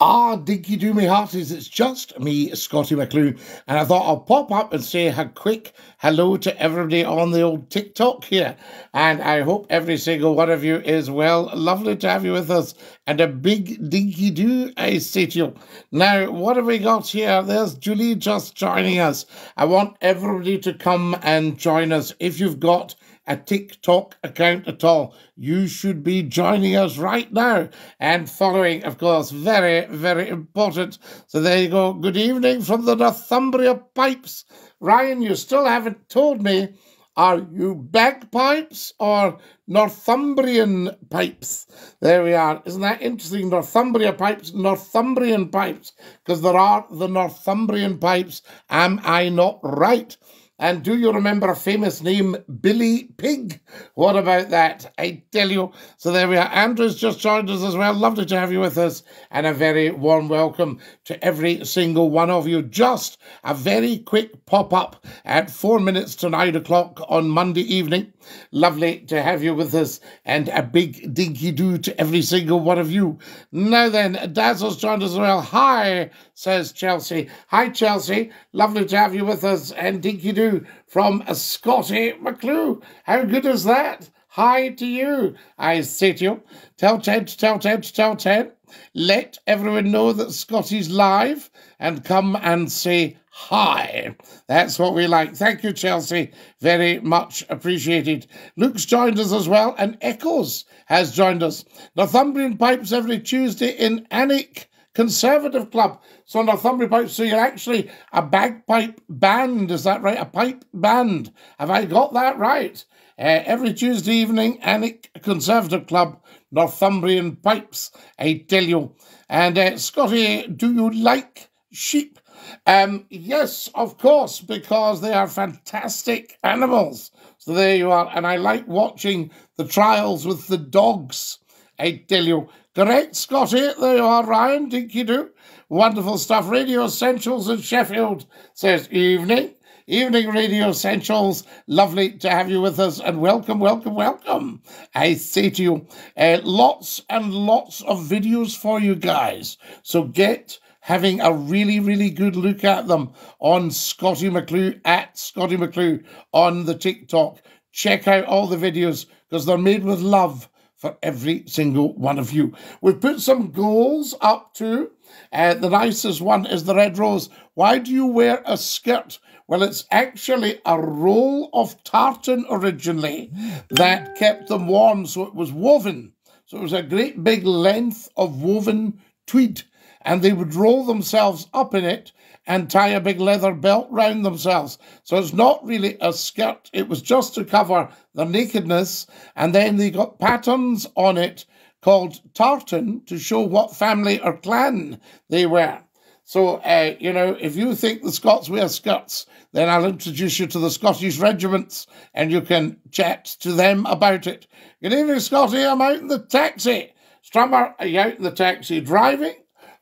Ah, dinky do me hearties, it's just me, Scottie McClue, and I thought I'll pop up and say a quick hello to everybody on the old TikTok here. And I hope every single one of you is well. Lovely to have you with us, and a big dinky do, I say to you. Now, what have we got here? There's Julie just joining us. I want everybody to come and join us. If you've got a TikTok account at all, you should be joining us right now and following, of course, very, very important. So there you go. Good evening from the Northumbria Pipes. Ryan, you still haven't told me, are you bagpipes or Northumbrian pipes? There we are. Isn't that interesting? Northumbria pipes, Northumbrian pipes, because there are the Northumbrian pipes. Am I not right? And do you remember a famous name, Billy Pigg? What about that? I tell you. So there we are. Andrew's just joined us as well. Lovely to have you with us. And a very warm welcome to every single one of you. Just a very quick pop up at four minutes to nine o'clock on Monday evening. Lovely to have you with us. And a big dinky do to every single one of you. Now then, Dazzle's joined us as well. Hi, says Chelsea. Hi, Chelsea. Lovely to have you with us. And dinky do from Scottie McClue. How good is that? Hi to you, I say to you. Tell Ted, tell Ted, tell Ted. Let everyone know that Scottie's live and come and say hi. That's what we like. Thank you, Chelsea. Very much appreciated. Luke's joined us as well, and Echoes has joined us. Northumbrian Pipes every Tuesday in Alnwick. Conservative Club. So Northumbria Pipe. So you're actually a bagpipe band, is that right? A pipe band. Have I got that right? Uh, every Tuesday evening, Alnwick Conservative Club, Northumbrian Pipes, I tell you. And uh, Scottie, do you like sheep? Um, yes, of course, because they are fantastic animals. So there you are. And I like watching the trials with the dogs. I tell you, Correct, Scottie. There you are, Ryan. Dinky do. Wonderful stuff. Radio Essentials in Sheffield says evening. Evening Radio Essentials. Lovely to have you with us and welcome, welcome, welcome. I say to you, uh, lots and lots of videos for you guys. So get having a really, really good look at them on Scottie McClue, at Scottie McClue on the TikTok. Check out all the videos because they're made with love for every single one of you. We've put some goals up too. Uh, the nicest one is the red rose. Why do you wear a skirt? Well, it's actually a roll of tartan originally that kept them warm, so it was woven. So it was a great big length of woven tweed, and they would roll themselves up in it and tie a big leather belt round themselves. So it's not really a skirt, it was just to cover their nakedness. And then they got patterns on it called tartan to show what family or clan they were. So, uh, you know, if you think the Scots wear skirts, then I'll introduce you to the Scottish regiments and you can chat to them about it. Good evening, Scottie. I'm out in the taxi. Strummer, are you out in the taxi driving?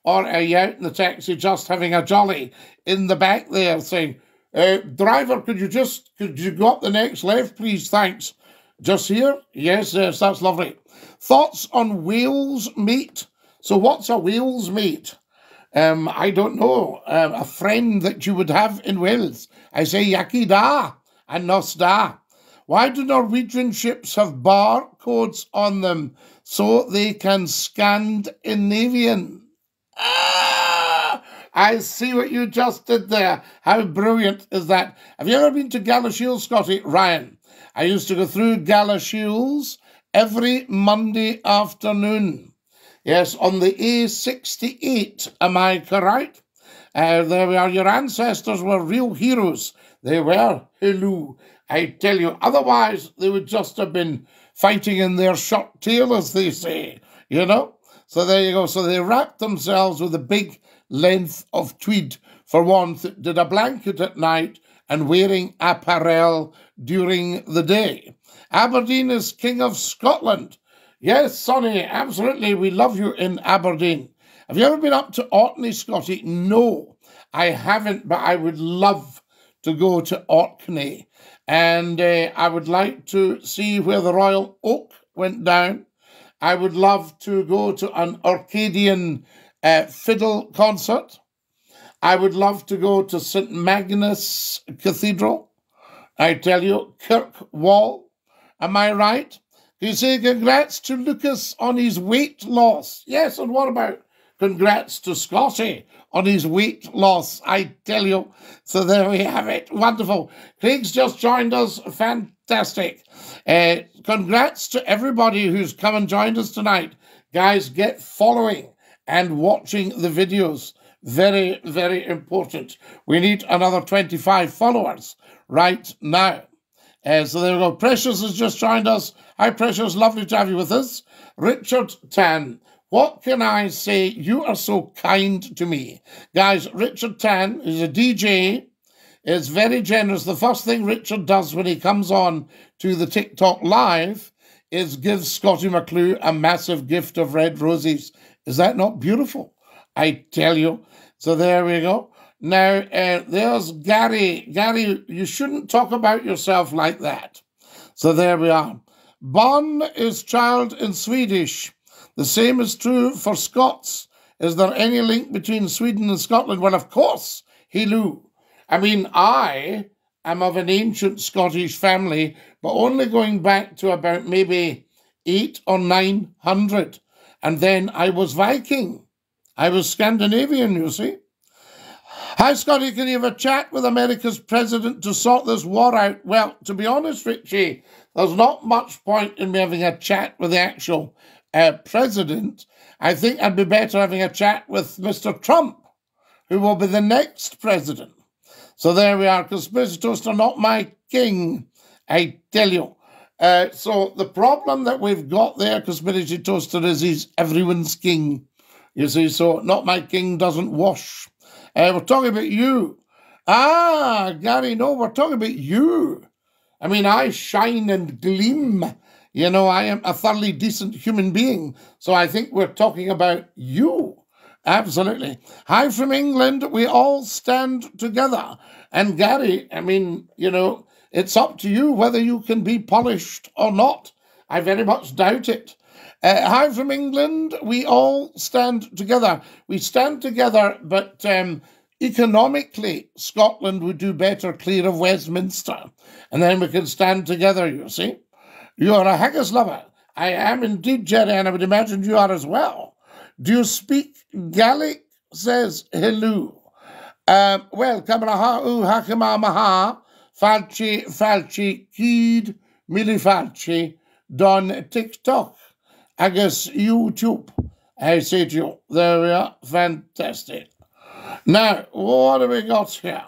Or are you out in the taxi just having a jolly in the back there saying, uh, driver, could you just, could you go up the next left, please? Thanks. Just here? Yes, yes, that's lovely. Thoughts on whales meat? So what's a whale's meat? Um, I don't know. Um, a friend that you would have in Wales. I say iechyd da and nos da. Why do Norwegian ships have barcodes on them so they can scan Scandinavian? Ah, I see what you just did there. How brilliant is that? Have you ever been to Galashiels, Scottie? Ryan, I used to go through Galashiels every Monday afternoon. Yes, on the A68, am I correct? Uh, there we are. Your ancestors were real heroes. They were. Hello. I tell you, otherwise they would just have been fighting in their short tail, as they say, you know? So there you go. So they wrapped themselves with a big length of tweed for one, did a blanket at night and wearing apparel during the day. Aberdeen is King of Scotland. Yes, Sonny, absolutely. We love you in Aberdeen. Have you ever been up to Orkney, Scottie? No, I haven't, but I would love to go to Orkney. And uh, I would like to see where the Royal Oak went down I would love to go to an Orcadian uh, fiddle concert. I would love to go to St. Magnus Cathedral. I tell you, Kirkwall. Am I right? You say congrats to Lucas on his weight loss. Yes, and what about congrats to Scottie on his weight loss? I tell you. So there we have it. Wonderful. Craig's just joined us. Fantastic. Uh, congrats to everybody who's come and joined us tonight. Guys, get following and watching the videos. Very, very important. We need another 25 followers right now. Uh, so there we go. Precious has just joined us. Hi, Precious. Lovely to have you with us. Richard Tan. What can I say? You are so kind to me. Guys, Richard Tan is a DJ, is very generous. The first thing Richard does when he comes on to the TikTok live is give Scottie McClue a massive gift of red roses. Is that not beautiful? I tell you. So there we go. Now, uh, there's Gary. Gary, you shouldn't talk about yourself like that. So there we are. Bon is child in Swedish. The same is true for Scots. Is there any link between Sweden and Scotland? Well, of course, Hello. I mean, I am of an ancient Scottish family, but only going back to about maybe eight or nine hundred. And then I was Viking. I was Scandinavian, you see. Hi, Scottie, can you have a chat with America's president to sort this war out? Well, to be honest, Richie, there's not much point in me having a chat with the actual uh, president. I think I'd be better having a chat with Mr. Trump, who will be the next president. So there we are. Conspiracy Toaster, not my king, I tell you. Uh, so the problem that we've got there, Conspiracy Toaster, is he's everyone's king. You see, so not my king doesn't wash. Uh, we're talking about you. Ah, Gary, no, we're talking about you. I mean, I shine and gleam. You know, I am a thoroughly decent human being. So I think we're talking about you. Absolutely. Hi from England. We all stand together. And Gary, I mean, you know, it's up to you whether you can be polished or not. I very much doubt it. Uh, hi from England. We all stand together. We stand together, but um, economically, Scotland would do better clear of Westminster. And then we can stand together, you see. You are a haggis lover. I am indeed, Jerry, and I would imagine you are as well. Do you speak Gaelic? Says hello. Um, well, Kamaraha u Hakama Maha, Falchi Falchi Kid Mili Falchi, Don TikTok I guess YouTube. I to you, there we are, fantastic. Now, what have we got here?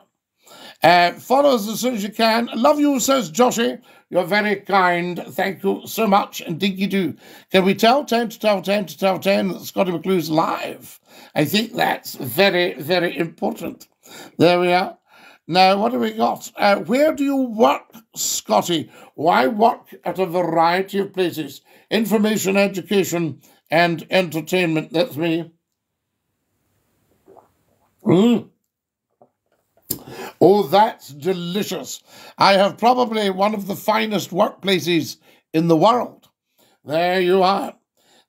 Uh, follow us as soon as you can. Love you, says Joshy. You're very kind. Thank you so much. And dinky do. Can we tell 10 to tell 10 to tell 10 that Scottie McClue's live? I think that's very, very important. There we are. Now, what have we got? Uh, where do you work, Scottie? Why work at a variety of places? Information, education, and entertainment. That's me. Mm. Oh, that's delicious. I have probably one of the finest workplaces in the world. There you are.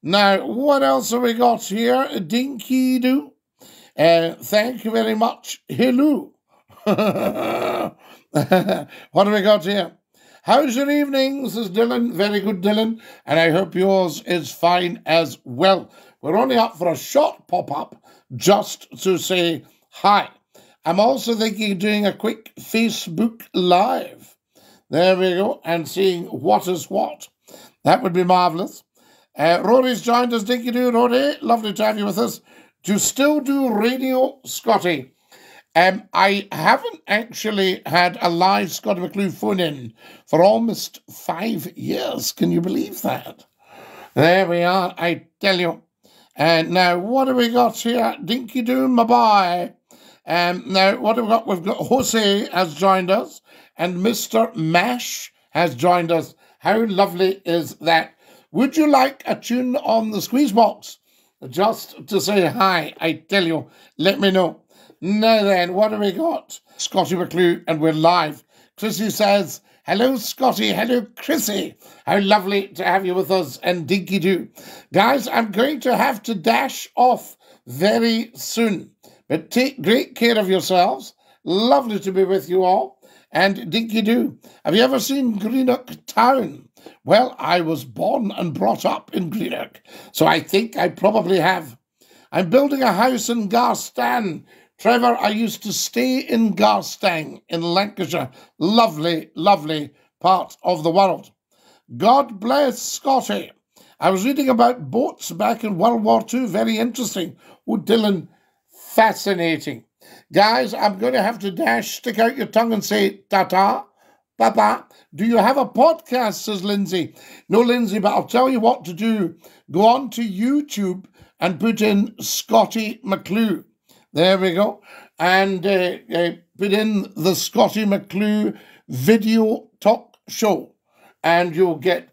Now, what else have we got here? Dinky do. Uh, thank you very much. Hello. what have we got here? How's your evening? Is Dylan. Very good, Dylan. And I hope yours is fine as well. We're only up for a short pop up just to say hi. I'm also thinking of doing a quick Facebook Live. There we go. And seeing what is what. That would be marvellous. Uh, Rory's joined us. Dinky do, Rory. Lovely to have you with us. You still do radio, Scottie? Um, I haven't actually had a live Scottie McClue phone in for almost five years. Can you believe that? There we are, I tell you. And now, what have we got here? Dinky Doom, bye bye. Um, now, what have we got? We've got Jose has joined us, and Mr. Mash has joined us. How lovely is that? Would you like a tune on the squeeze box? Just to say hi, I tell you, let me know. Now then, what have we got? Scottie McClue, and we're live. Chrissy says, Hello, Scottie. Hello, Chrissy. How lovely to have you with us and dinky do. Guys, I'm going to have to dash off very soon. But take great care of yourselves. Lovely to be with you all. And dinky do. Have you ever seen Greenock Town? Well, I was born and brought up in Greenock, so I think I probably have. I'm building a house in Garstang. Trevor, I used to stay in Garstang in Lancashire. Lovely, lovely part of the world. God bless Scottie. I was reading about boats back in World War II. Very interesting. Oh, Dylan, fascinating. Guys, I'm going to have to dash, stick out your tongue and say ta-ta. Papa, do you have a podcast? says Lindsay. No, Lindsay, but I'll tell you what to do. Go on to YouTube and put in Scottie McClue. There we go. And uh, uh, put in the Scottie McClue video talk show, and you'll get